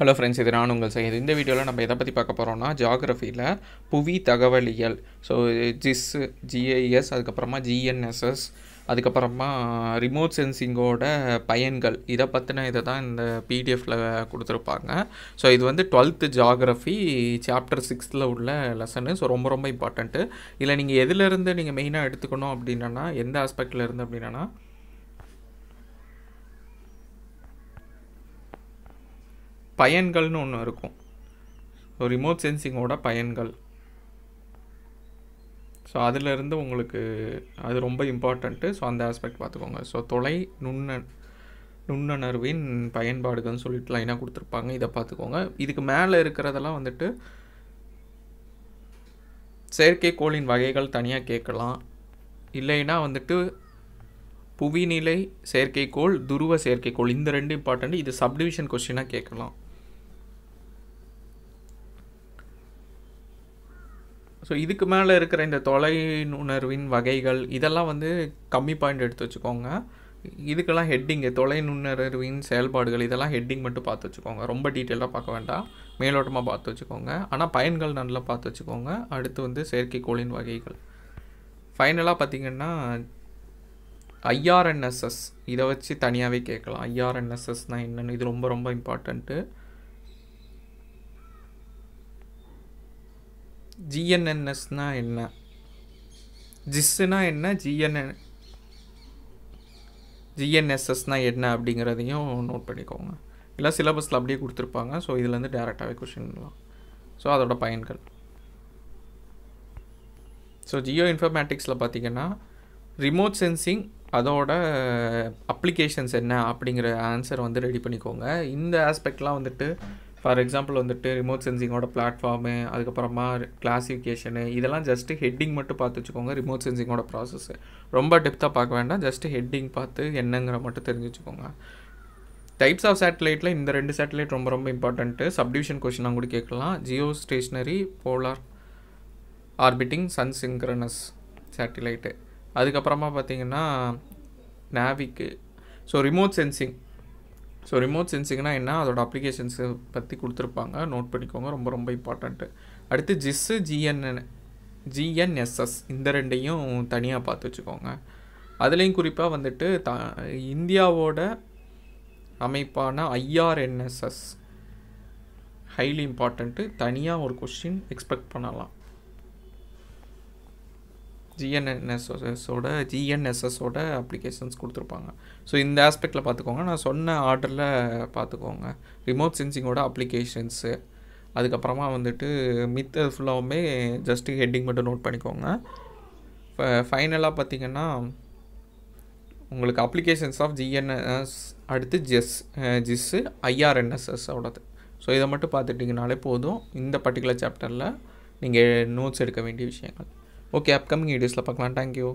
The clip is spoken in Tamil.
ஹலோ ஃப்ரெண்ட்ஸ் இது நான் உங்கள் செய்யுது இந்த வீடியோவில் நம்ம எதை பற்றி பார்க்க போகிறோம்னா ஜாகிரஃபியில் புவி தகவலியல். ஸோ ஜிஸ் ஜிஐஎஸ் அதுக்கப்புறமா ஜிஎன்எஸ்எஸ் அதுக்கப்புறமா ரிமோட் சென்சிங்கோட பயன்கள். இதை பற்றின இதை தான் இந்த பிடிஎஃப்பில் கொடுத்துருப்பாங்க. ஸோ இது வந்து டுவெல்த்து ஜாகிரஃபி சாப்டர் சிக்ஸ்த்தில் உள்ள லெசனு ஸோ ரொம்ப ரொம்ப இம்பார்ட்டண்ட்டு இல்லை நீங்கள் எதுலேருந்து நீங்கள் மெயினாக எடுத்துக்கணும் அப்படின்னா எந்த ஆஸ்பெக்டில் இருந்து அப்படின்னா பயன்கள்னு ஒன்று இருக்கும். ஸோ ரிமோட் சென்சிங்கோட பயன்கள். ஸோ அதிலிருந்து உங்களுக்கு அது ரொம்ப இம்பார்ட்டண்ட்டு ஸோ அந்த ஆஸ்பெக்ட் பார்த்துக்கோங்க. ஸோ தொலை நுண்ண நுண்ணுணர்வின் பயன்பாடுகள்னு சொல்லிட்டு லைனாக கொடுத்துருப்பாங்க. இதை பார்த்துக்கோங்க. இதுக்கு மேலே இருக்கிறதெல்லாம் வந்துட்டு செயற்கைக்கோளின் வகைகள் தனியாக கேட்கலாம். இல்லைன்னா வந்துட்டு புவிநிலை செயற்கைக்கோள் துருவ செயற்கைக்கோள். இந்த ரெண்டு இம்பார்ட்டண்ட் இது சப்டிவிஷன் கொஸ்டினாக கேட்கலாம். ஸோ இதுக்கு மேலே இருக்கிற இந்த தொலைநுணர்வின் வகைகள் இதெல்லாம் வந்து கம்மி பாயிண்ட் எடுத்து வச்சுக்கோங்க. இதுக்கெல்லாம் ஹெட்டிங்கு தொலைநுணர்வின் செயல்பாடுகள் இதெல்லாம் ஹெட்டிங் மட்டும் பார்த்து வச்சுக்கோங்க. ரொம்ப டீட்டெயிலாக பார்க்க வேண்டாம். மேலோட்டமாக பார்த்து வச்சுக்கோங்க. ஆனால் பயன்கள் நல்லா பார்த்து வச்சுக்கோங்க. அடுத்து வந்து செயற்கைக்கோளின் வகைகள். ஃபைனலாக பார்த்திங்கன்னா ஐஆர்என்எஸ்எஸ் இதை வச்சு தனியாகவே கேட்கலாம். ஐஆர்என்எஸ்எஸ்னால் என்னென்னு. இது ரொம்ப ரொம்ப இம்பார்ட்டண்ட்டு ஜிஎன்என்எஸ்னால் என்ன? ஜிஸ்ஸுனா என்ன? ஜிஎன்என் ஜிஎன்எஸ்எஸ்னால் என்ன அப்படிங்கிறதையும் நோட் பண்ணிக்கோங்க. இல்லை சிலபஸில் அப்படியே கொடுத்துருப்பாங்க. ஸோ இதுலேருந்து டேரெக்டாகவே கொஷின்லாம் ஸோ அதோட பயன்கள். ஸோ ஜியோ இன்ஃபர்மேட்டிக்ஸில் பார்த்தீங்கன்னா ரிமோட் சென்சிங் அதோட அப்ளிகேஷன்ஸ் என்ன அப்படிங்கிற ஆன்சர் வந்து ரெடி பண்ணிக்கோங்க. இந்த ஆஸ்பெக்ட்லாம் வந்துட்டு ஃபார் எக்ஸாம்பிள் வந்துட்டு ரிமோட் சென்சிங்கோட பிளாட்ஃபார்மு அதுக்கப்புறமா கிளாசிஃபிகேஷனு இதெல்லாம் ஜஸ்ட்டு ஹெட்டிங் மட்டும் பார்த்து வச்சுக்கோங்க ரிமோட் சென்சிங்கோட ப்ராசஸ்ஸு ரொம்ப டெப்த்தாக பார்க்க வேண்டாம் ஜஸ்ட்டு ஹெட்டிங் பார்த்து என்னங்கிற மட்டும் தெரிஞ்சு வச்சுக்கோங்க. டைப்ஸ் ஆஃப் சேட்டலைட்டில் இந்த ரெண்டு சேட்டலைட் ரொம்ப ரொம்ப இம்பார்ட்டண்ட்டு சப்டிவிஷன் கொஷினாக கூட கேட்கலாம். Geo stationary polar orbiting sun synchronous satellite அதுக்கப்புறமா பார்த்தீங்கன்னா நாவிக்கு so remote sensing so remote சென்சிங்னா என்ன? அதோட அப்ளிகேஷன்ஸை பற்றி கொடுத்துருப்பாங்க. நோட் பண்ணிக்கோங்க. ரொம்ப ரொம்ப இம்பார்ட்டண்ட்டு அடுத்து ஜிஸ்ஸு ஜிஎன்என் ஜிஎன்எஸ்எஸ் இந்த ரெண்டையும் தனியாக பார்த்து வச்சுக்கோங்க. அதுலேயும் குறிப்பாக வந்துட்டு த இந்தியாவோட அமைப்பான ஐஆர்என்எஸ்எஸ் ஹைலி இம்பார்ட்டண்ட்டு தனியாக ஒரு கொஸ்டின் எக்ஸ்பெக்ட் பண்ணலாம். ஜிஎன்என்எஸ்எஸோட ஜிஎன்எஸ்எஸோட அப்ளிகேஷன்ஸ் கொடுத்துருப்பாங்க. ஸோ இந்த ஆஸ்பெக்டில் பார்த்துக்கோங்க. நான் சொன்ன ஆர்டரில் பார்த்துக்கோங்க. ரிமோட் சென்சிங்கோட அப்ளிகேஷன்ஸு அதுக்கப்புறமா வந்துட்டு மித்த ஃபுல்லாகவுமே ஜஸ்ட்டு ஹெட்டிங் மட்டும் நோட் பண்ணிக்கோங்க. ஃபைனலாக பார்த்தீங்கன்னா உங்களுக்கு அப்ளிகேஷன்ஸ் ஆஃப் ஜிஎன்எஸ் அடுத்து ஜெஸ் ஜிஸ்ஸு ஐஆர்என்எஸ்எஸோடது ஸோ இதை மட்டும் பார்த்துட்டிங்கனாலே போதும். இந்த பர்டிகுலர் சாப்டரில் நீங்கள் நோட்ஸ் எடுக்க வேண்டிய விஷயங்கள். ஓகே அப்கமிங் வீடியோஸில் பார்க்கலாம் தேங்க்யூ